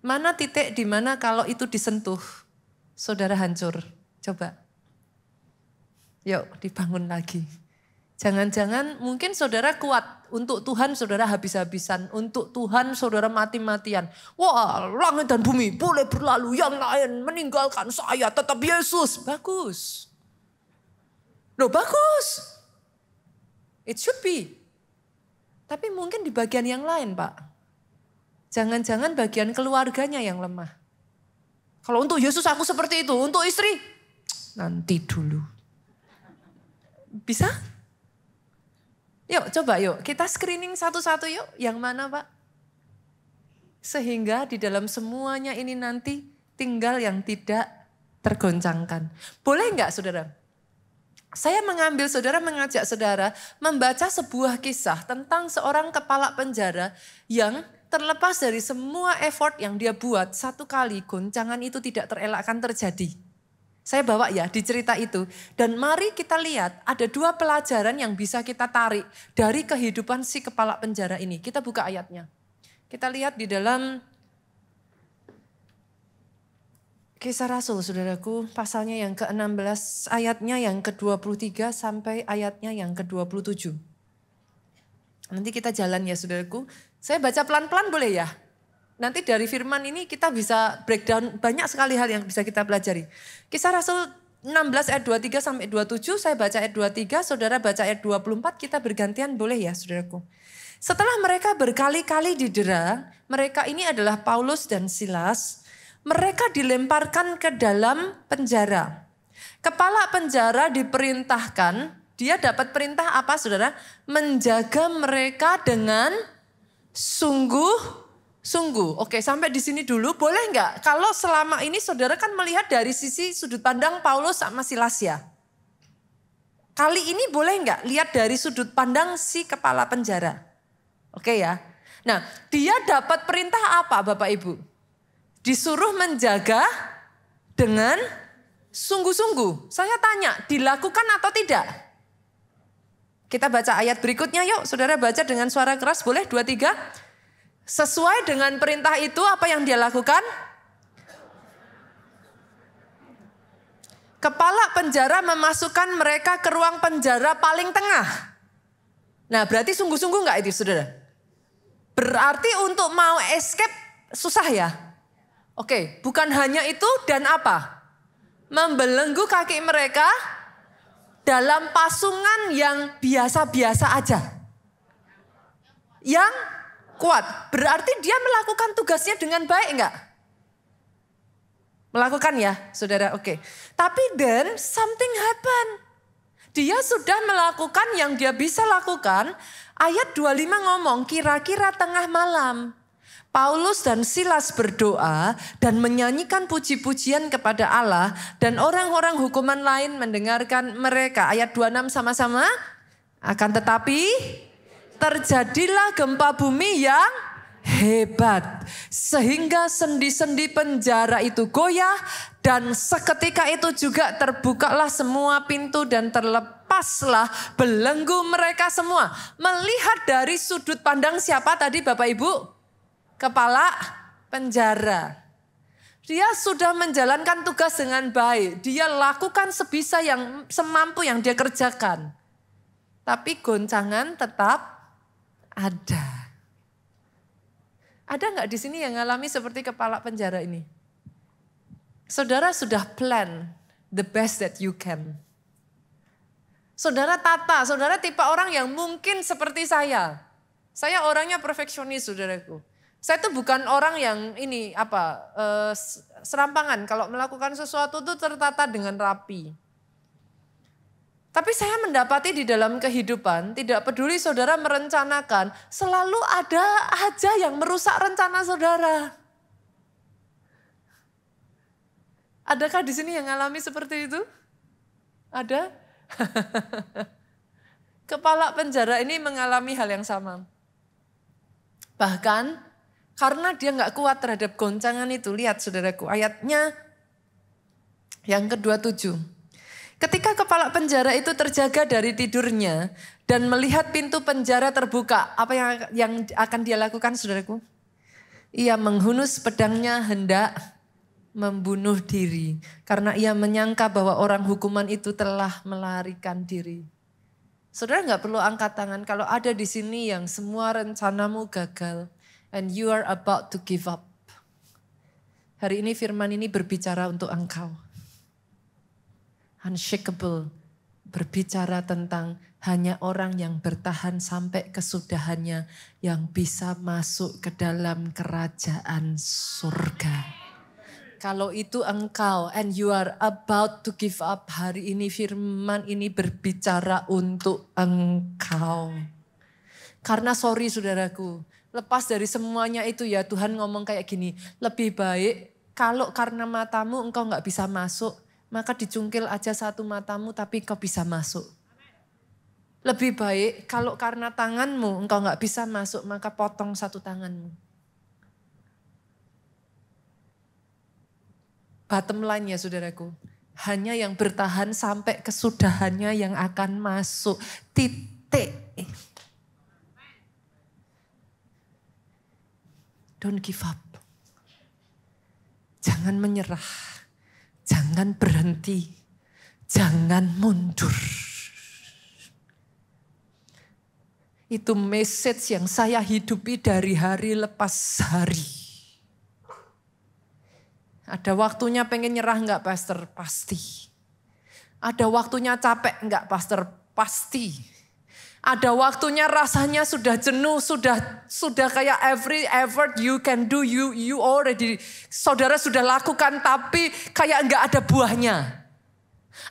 Mana titik di mana kalau itu disentuh, saudara hancur? Coba. Yuk dibangun lagi. Jangan-jangan mungkin saudara kuat. Untuk Tuhan saudara habis-habisan. Untuk Tuhan saudara mati-matian. Wah langit dan bumi boleh berlalu. Yang lain meninggalkan saya tetap Yesus. Bagus. Loh bagus. It should be. Tapi mungkin di bagian yang lain Pak. Jangan-jangan bagian keluarganya yang lemah. Kalau untuk Yesus aku seperti itu. Untuk istri nanti dulu. Bisa? Yuk coba yuk, kita screening satu-satu yuk. Yang mana Pak? Sehingga di dalam semuanya ini nanti tinggal yang tidak tergoncangkan. Boleh enggak saudara? Saya mengambil saudara, mengajak saudara membaca sebuah kisah tentang seorang kepala penjara yang terlepas dari semua effort yang dia buat, satu kali goncangan itu tidak terelakkan terjadi. Saya bawa ya di cerita itu. Dan mari kita lihat ada dua pelajaran yang bisa kita tarik dari kehidupan si kepala penjara ini. Kita buka ayatnya. Kita lihat di dalam Kisah Rasul, saudaraku, pasalnya yang ke-16, ayatnya yang ke-23 sampai ayatnya yang ke-27. Nanti kita jalan ya, saudaraku. Saya baca pelan-pelan boleh ya? Nanti dari firman ini kita bisa breakdown banyak sekali hal yang bisa kita pelajari. Kisah Rasul 16 ayat 23 sampai 27, saya baca ayat 23, saudara baca ayat 24, kita bergantian boleh ya saudaraku. Setelah mereka berkali-kali didera, mereka ini adalah Paulus dan Silas, mereka dilemparkan ke dalam penjara. Kepala penjara diperintahkan, dia dapat perintah apa saudara? Menjaga mereka dengan sungguh Sungguh, oke sampai di sini dulu boleh nggak? Kalau selama ini saudara kan melihat dari sisi sudut pandang Paulus sama Silas ya. Kali ini boleh nggak lihat dari sudut pandang si kepala penjara? Oke ya. Nah dia dapat perintah apa Bapak Ibu? Disuruh menjaga dengan sungguh-sungguh. Saya tanya dilakukan atau tidak? Kita baca ayat berikutnya yuk. Saudara baca dengan suara keras boleh? Dua, tiga. Sesuai dengan perintah itu apa yang dia lakukan? Kepala penjara memasukkan mereka ke ruang penjara paling tengah. Nah berarti sungguh-sungguh nggak itu saudara? Berarti untuk mau escape susah ya? Oke, bukan hanya itu dan apa? Membelenggu kaki mereka dalam pasungan yang biasa-biasa aja. Yang kuat. Berarti dia melakukan tugasnya dengan baik enggak? Melakukan ya, saudara. Oke. Tapi then something happen. Dia sudah melakukan yang dia bisa lakukan. Ayat 25 ngomong kira-kira tengah malam. Paulus dan Silas berdoa dan menyanyikan puji-pujian kepada Allah dan orang-orang hukuman lain mendengarkan mereka. Ayat 26 sama-sama. Akan tetapi terjadilah gempa bumi yang hebat. Sehingga sendi-sendi penjara itu goyah dan seketika itu juga terbukalah semua pintu dan terlepaslah belenggu mereka semua. Melihat dari sudut pandang siapa tadi Bapak Ibu? Kepala penjara. Dia sudah menjalankan tugas dengan baik. Dia lakukan sebisa yang semampu yang dia kerjakan. Tapi goncangan tetap ada. Ada nggak di sini yang ngalami seperti kepala penjara ini? Saudara sudah plan the best that you can. Saudara tata, saudara tipe orang yang mungkin seperti saya. Saya orangnya perfeksionis saudaraku. Saya tuh bukan orang yang ini apa uh, serampangan. Kalau melakukan sesuatu tuh tertata dengan rapi. Tapi saya mendapati di dalam kehidupan, tidak peduli saudara merencanakan, selalu ada aja yang merusak rencana saudara. Adakah di sini yang alami seperti itu? Ada? Kepala penjara ini mengalami hal yang sama. Bahkan karena dia nggak kuat terhadap goncangan itu, lihat saudaraku ayatnya yang kedua tujuh. Ketika kepala penjara itu terjaga dari tidurnya dan melihat pintu penjara terbuka, apa yang yang akan dia lakukan saudaraku? Ia menghunus pedangnya hendak membunuh diri karena ia menyangka bahwa orang hukuman itu telah melarikan diri. Saudara nggak perlu angkat tangan kalau ada di sini yang semua rencanamu gagal and you are about to give up. Hari ini firman ini berbicara untuk engkau unshakable berbicara tentang hanya orang yang bertahan sampai kesudahannya yang bisa masuk ke dalam kerajaan surga. Kalau itu engkau and you are about to give up hari ini firman ini berbicara untuk engkau. Karena sorry saudaraku, lepas dari semuanya itu ya Tuhan ngomong kayak gini, lebih baik kalau karena matamu engkau nggak bisa masuk, maka dicungkil aja satu matamu tapi kau bisa masuk. Lebih baik kalau karena tanganmu engkau nggak bisa masuk maka potong satu tanganmu. Bottom line ya saudaraku, hanya yang bertahan sampai kesudahannya yang akan masuk. Titik. Don't give up. Jangan menyerah. Jangan berhenti, jangan mundur. Itu message yang saya hidupi dari hari lepas hari. Ada waktunya pengen nyerah nggak pastor? Pasti. Ada waktunya capek enggak pastor? Pasti. Ada waktunya rasanya sudah jenuh, sudah sudah kayak every effort you can do you you already saudara sudah lakukan tapi kayak enggak ada buahnya.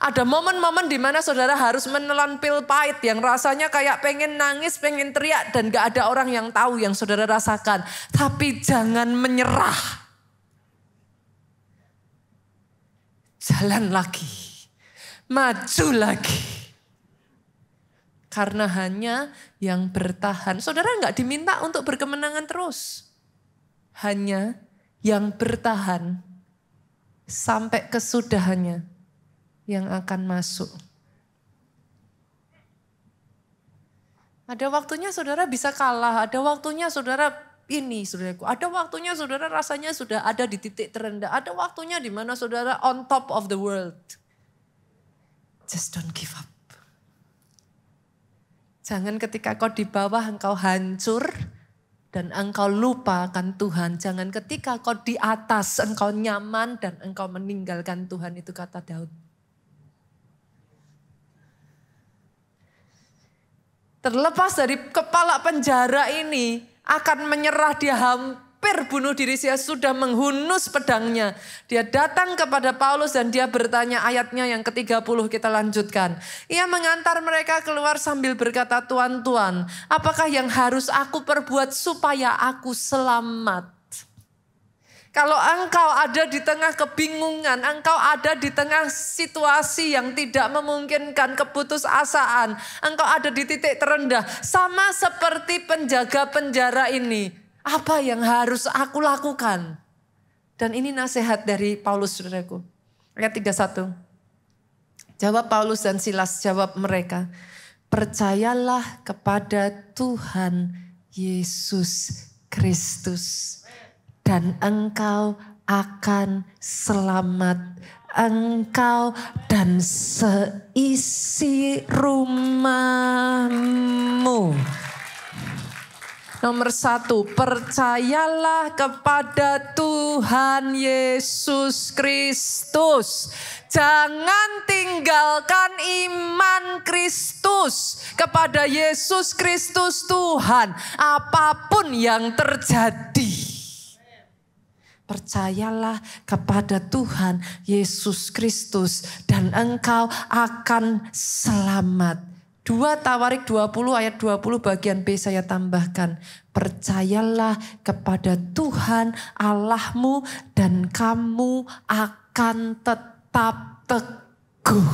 Ada momen-momen di mana saudara harus menelan pil pahit yang rasanya kayak pengen nangis, pengen teriak dan gak ada orang yang tahu yang saudara rasakan. Tapi jangan menyerah. Jalan lagi. Maju lagi. Karena hanya yang bertahan. Saudara nggak diminta untuk berkemenangan terus. Hanya yang bertahan sampai kesudahannya yang akan masuk. Ada waktunya saudara bisa kalah, ada waktunya saudara ini saudaraku. Ada waktunya saudara rasanya sudah ada di titik terendah. Ada waktunya di mana saudara on top of the world. Just don't give up. Jangan ketika kau di bawah engkau hancur dan engkau lupa akan Tuhan. Jangan ketika kau di atas engkau nyaman dan engkau meninggalkan Tuhan itu kata Daud. Terlepas dari kepala penjara ini akan menyerah dia hampir bunuh diri dia sudah menghunus pedangnya. Dia datang kepada Paulus dan dia bertanya ayatnya yang ke-30 kita lanjutkan. Ia mengantar mereka keluar sambil berkata Tuan Tuan apakah yang harus aku perbuat supaya aku selamat? Kalau engkau ada di tengah kebingungan, engkau ada di tengah situasi yang tidak memungkinkan keputusasaan, engkau ada di titik terendah, sama seperti penjaga penjara ini. Apa yang harus aku lakukan? Dan ini nasihat dari Paulus saudaraku. Ayat 31. Jawab Paulus dan Silas, jawab mereka. Percayalah kepada Tuhan Yesus Kristus dan engkau akan selamat engkau dan seisi rumahmu. Nomor satu, percayalah kepada Tuhan Yesus Kristus. Jangan tinggalkan iman Kristus kepada Yesus Kristus Tuhan. Apa pun yang terjadi. Percayalah kepada Tuhan Yesus Kristus dan engkau akan selamat. Dua Tawarik 20 ayat 20 bagian B saya tambahkan. Percayalah kepada Tuhan Allahmu dan kamu akan tetap teguh.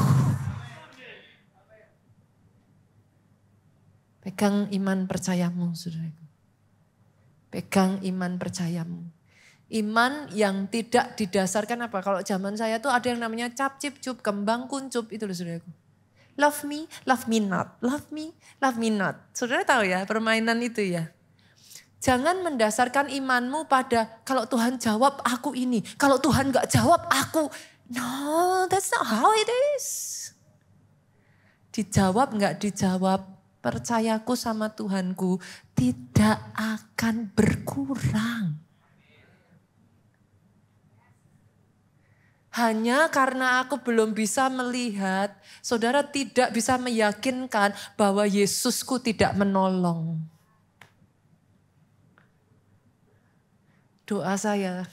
Pegang iman percayamu, saudaraku. Pegang iman percayamu. Iman yang tidak didasarkan apa? Kalau zaman saya tuh ada yang namanya cap cip cup, kembang kuncup itu loh saudaraku. Love me, love me not. Love me, love me not. Saudara tahu ya permainan itu ya. Jangan mendasarkan imanmu pada kalau Tuhan jawab aku ini. Kalau Tuhan gak jawab aku. No, that's not how it is. Dijawab gak dijawab. Percayaku sama Tuhanku tidak akan berkurang. Hanya karena aku belum bisa melihat, saudara tidak bisa meyakinkan bahwa Yesusku tidak menolong. Doa saya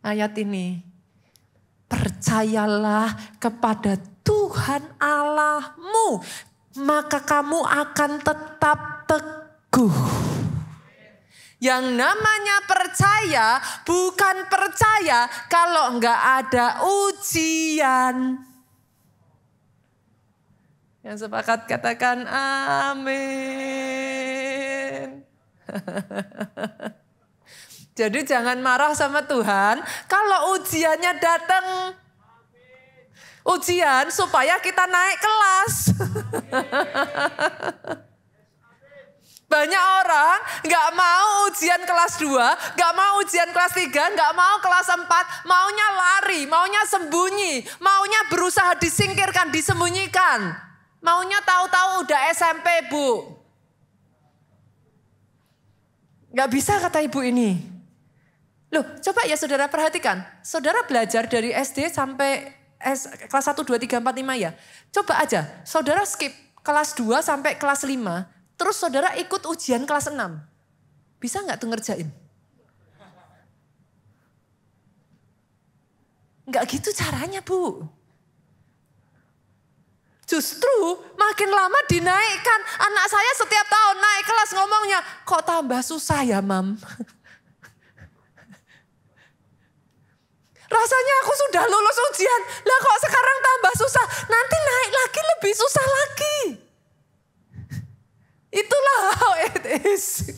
ayat ini, percayalah kepada Tuhan Allahmu, maka kamu akan tetap teguh. Yang namanya percaya bukan percaya kalau enggak ada ujian. Yang sepakat katakan amin. Jadi jangan marah sama Tuhan kalau ujiannya datang. Ujian supaya kita naik kelas. Banyak orang nggak mau ujian kelas 2, nggak mau ujian kelas 3, nggak mau kelas 4, maunya lari, maunya sembunyi, maunya berusaha disingkirkan, disembunyikan. Maunya tahu-tahu udah SMP bu. Nggak bisa kata ibu ini. Loh coba ya saudara perhatikan. Saudara belajar dari SD sampai S, kelas 1, 2, 3, 4, 5 ya. Coba aja, saudara skip kelas 2 sampai kelas 5, terus saudara ikut ujian kelas 6. Bisa nggak tuh ngerjain? Nggak gitu caranya bu. Justru makin lama dinaikkan. Anak saya setiap tahun naik kelas ngomongnya, kok tambah susah ya mam? Rasanya aku sudah lulus ujian, lah kok sekarang tambah susah? Nanti naik lagi lebih susah lagi. Itulah how it is.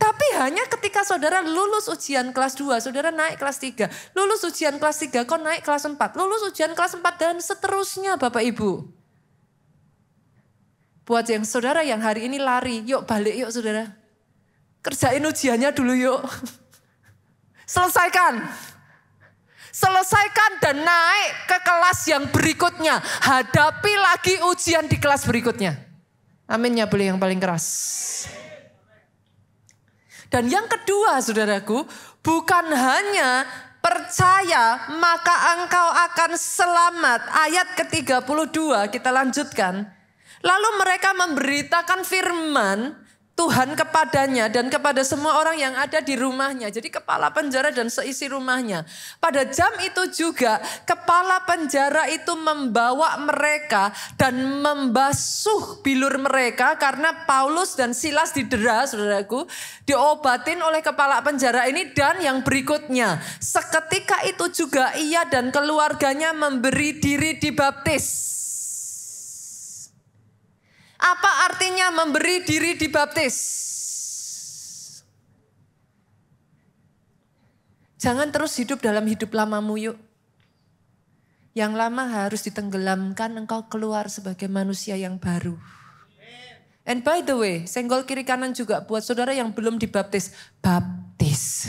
Tapi hanya ketika saudara lulus ujian kelas 2, saudara naik kelas 3. Lulus ujian kelas 3, kok naik kelas 4. Lulus ujian kelas 4 dan seterusnya Bapak Ibu. Buat yang saudara yang hari ini lari, yuk balik yuk saudara. Kerjain ujiannya dulu yuk. Selesaikan. Selesaikan dan naik ke kelas yang berikutnya. Hadapi lagi ujian di kelas berikutnya. Amin ya boleh yang paling keras. Dan yang kedua saudaraku, bukan hanya percaya maka engkau akan selamat. Ayat ke-32 kita lanjutkan. Lalu mereka memberitakan firman Tuhan kepadanya dan kepada semua orang yang ada di rumahnya. Jadi kepala penjara dan seisi rumahnya. Pada jam itu juga kepala penjara itu membawa mereka dan membasuh bilur mereka karena Paulus dan Silas didera, saudaraku, diobatin oleh kepala penjara ini dan yang berikutnya. Seketika itu juga ia dan keluarganya memberi diri dibaptis. Apa artinya memberi diri dibaptis? Jangan terus hidup dalam hidup lamamu yuk. Yang lama harus ditenggelamkan engkau keluar sebagai manusia yang baru. And by the way, senggol kiri kanan juga buat saudara yang belum dibaptis. Baptis.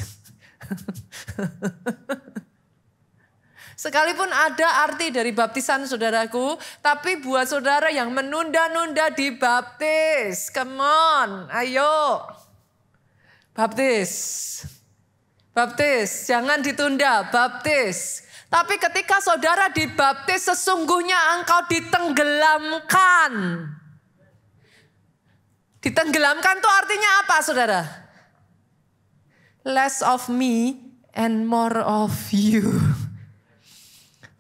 Sekalipun ada arti dari baptisan saudaraku, tapi buat saudara yang menunda-nunda dibaptis, come on, ayo. Baptis. Baptis, jangan ditunda, baptis. Tapi ketika saudara dibaptis sesungguhnya engkau ditenggelamkan. Ditenggelamkan itu artinya apa saudara? Less of me and more of you.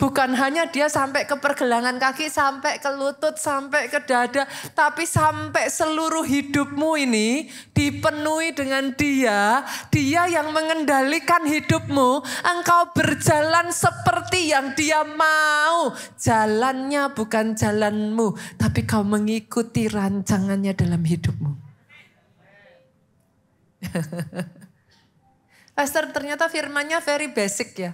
Bukan hanya dia sampai ke pergelangan kaki, sampai ke lutut, sampai ke dada. Tapi sampai seluruh hidupmu ini dipenuhi dengan dia. Dia yang mengendalikan hidupmu. Engkau berjalan seperti yang dia mau. Jalannya bukan jalanmu. Tapi kau mengikuti rancangannya dalam hidupmu. Pastor ternyata firmannya very basic ya.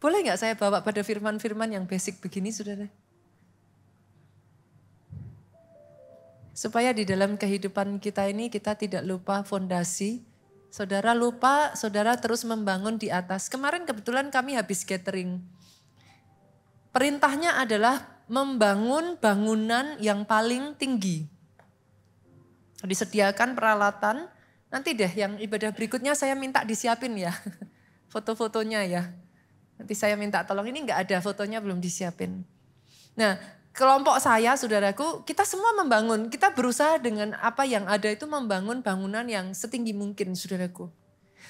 Boleh nggak saya bawa pada firman-firman yang basic begini, saudara? Supaya di dalam kehidupan kita ini kita tidak lupa fondasi. Saudara lupa, saudara terus membangun di atas. Kemarin kebetulan kami habis catering. Perintahnya adalah membangun bangunan yang paling tinggi. Disediakan peralatan, nanti deh yang ibadah berikutnya saya minta disiapin ya. Foto-fotonya ya. Nanti saya minta tolong ini nggak ada fotonya belum disiapin. Nah kelompok saya saudaraku kita semua membangun. Kita berusaha dengan apa yang ada itu membangun bangunan yang setinggi mungkin saudaraku.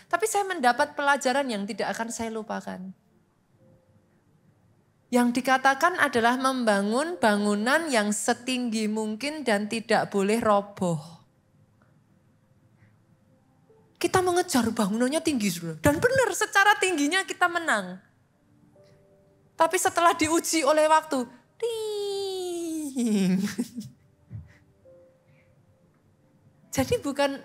Tapi saya mendapat pelajaran yang tidak akan saya lupakan. Yang dikatakan adalah membangun bangunan yang setinggi mungkin dan tidak boleh roboh. Kita mengejar bangunannya tinggi, saudara. Dan benar, secara tingginya kita menang. Tapi setelah diuji oleh waktu, ding. Jadi bukan,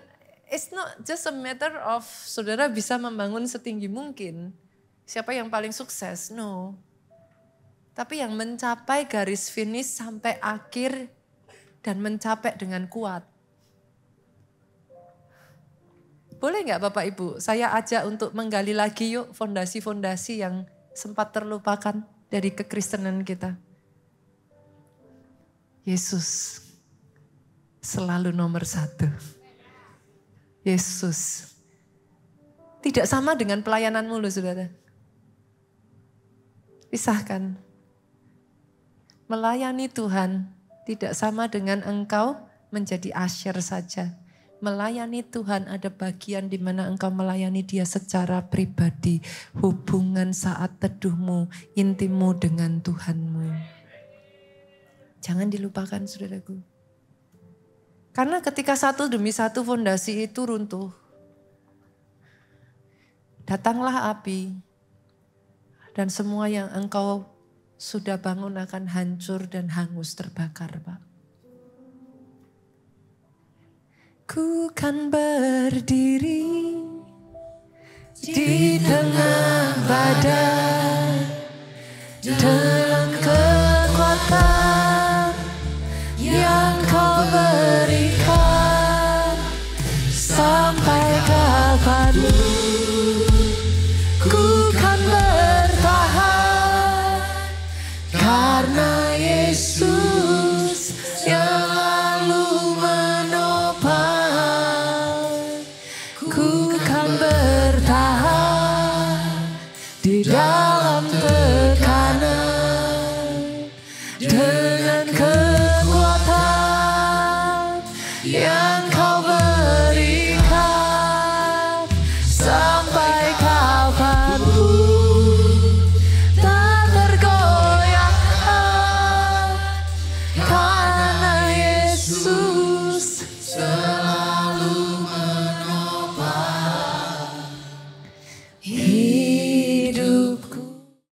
it's not just a matter of saudara bisa membangun setinggi mungkin. Siapa yang paling sukses? No. Tapi yang mencapai garis finish sampai akhir dan mencapai dengan kuat. Boleh nggak Bapak Ibu, saya ajak untuk menggali lagi yuk fondasi-fondasi yang sempat terlupakan dari kekristenan kita. Yesus selalu nomor satu. Yesus. Tidak sama dengan pelayananmu loh saudara. Pisahkan. Melayani Tuhan tidak sama dengan engkau menjadi asyir saja. Melayani Tuhan ada bagian di mana engkau melayani dia secara pribadi. Hubungan saat teduhmu, intimmu dengan Tuhanmu. Jangan dilupakan saudaraku. Karena ketika satu demi satu fondasi itu runtuh, datanglah api dan semua yang engkau sudah bangun akan hancur dan hangus terbakar Pak. Ku kan berdiri di tengah badan. Dengan kekuatan